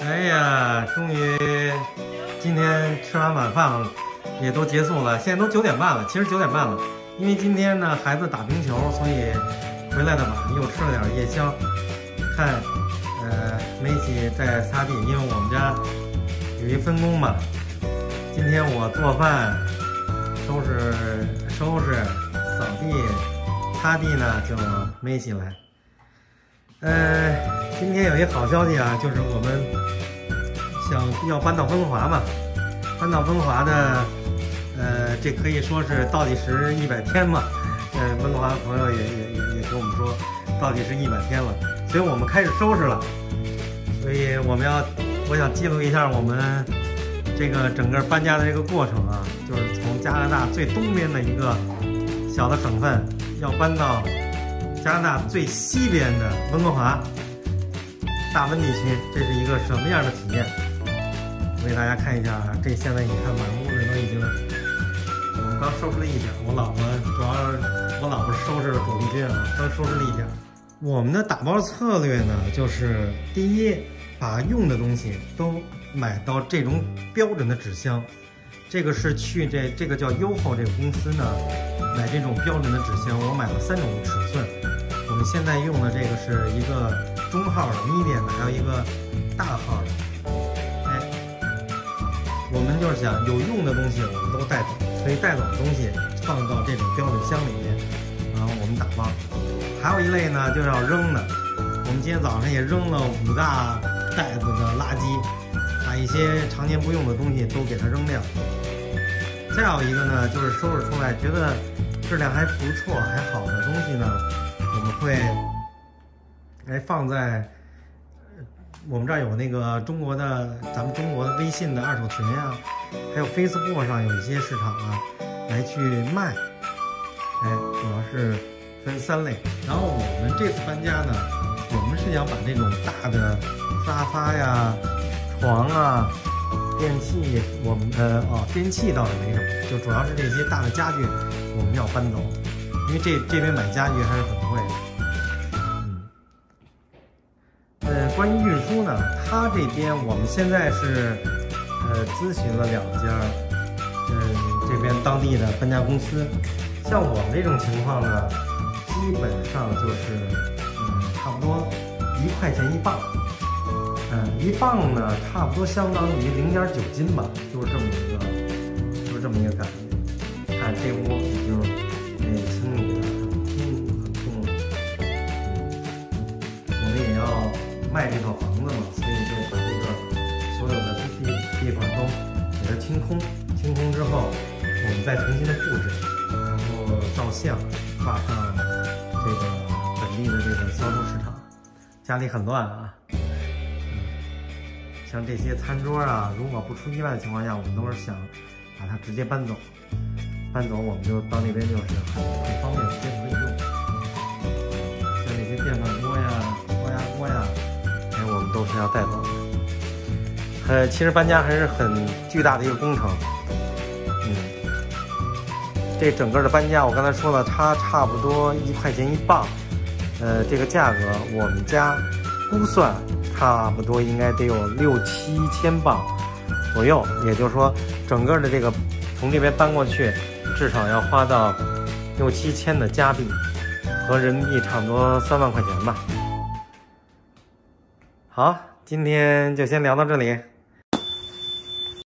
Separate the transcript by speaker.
Speaker 1: 哎呀，终于今天吃完晚饭，也都结束了。现在都九点半了，其实九点半了，因为今天呢孩子打冰球，所以回来的晚，又吃了点夜宵。看，呃，梅西在擦地，因为我们家有一分工嘛。今天我做饭、收拾、收拾、扫地、擦地呢，就梅西来。呃，今天有一好消息啊，就是我们想要搬到温哥华嘛，搬到温哥华的，呃，这可以说是倒计时一百天嘛。呃，温哥华的朋友也也也也跟我们说，倒计时一百天了，所以我们开始收拾了。所以我们要，我想记录一下我们这个整个搬家的这个过程啊，就是从加拿大最东边的一个小的省份，要搬到。加拿大最西边的温哥华大温地区，这是一个什么样的体验？我给大家看一下啊，这现在你看满屋子都已经，我们刚收拾了一点，我老婆主要我老婆收拾了主力军啊，刚收拾了一点。我们的打包策略呢，就是第一，把用的东西都买到这种标准的纸箱，这个是去这这个叫优厚这个公司呢买这种标准的纸箱，我买了三种尺寸。我们现在用的这个是一个中号的 medium 的，还有一个大号的。哎，我们就是想有用的东西我们都带走，所以带走的东西放到这种标准箱里面，然后我们打包。还有一类呢，就是要扔的。我们今天早上也扔了五大袋子的垃圾，把一些常年不用的东西都给它扔掉。再有一个呢，就是收拾出来觉得质量还不错、还好的东西呢。我们会来放在我们这儿有那个中国的咱们中国的微信的二手群呀，还有 Facebook 上有一些市场啊，来去卖。哎，主要是分三类。然后我们这次搬家呢，我们是想把这种大的沙发呀、床啊、电器，我们呃哦电器倒是没什么，就主要是这些大的家具我们要搬走。因为这这边买家具还是很贵的，关于运输呢，他这边我们现在是呃咨询了两家，嗯，这边当地的搬家公司，像我们这种情况呢，基本上就是嗯差不多一块钱一磅，嗯，一磅呢差不多相当于零点九斤吧，就是这么一个，就是这么一个感觉，看这屋已经。清理卖这套房子嘛，所以就把这个所有的地地方都给它清空，清空之后，我们再重新的布置，然后照相，挂上这个本地的这个销售市场，家里很乱啊，嗯，像这些餐桌啊，如果不出意外的情况下，我们都是想把它直接搬走。搬走，我们就到那边就是很很方便，直接可以用。是要带走。呃，其实搬家还是很巨大的一个工程。嗯，这整个的搬家，我刚才说了，它差不多一块钱一磅。呃，这个价格我们家估算差不多应该得有六七千磅左右，也就是说，整个的这个从这边搬过去。至少要花到六七千的加币，和人民币差不多三万块钱吧。好，今天就先聊到这里。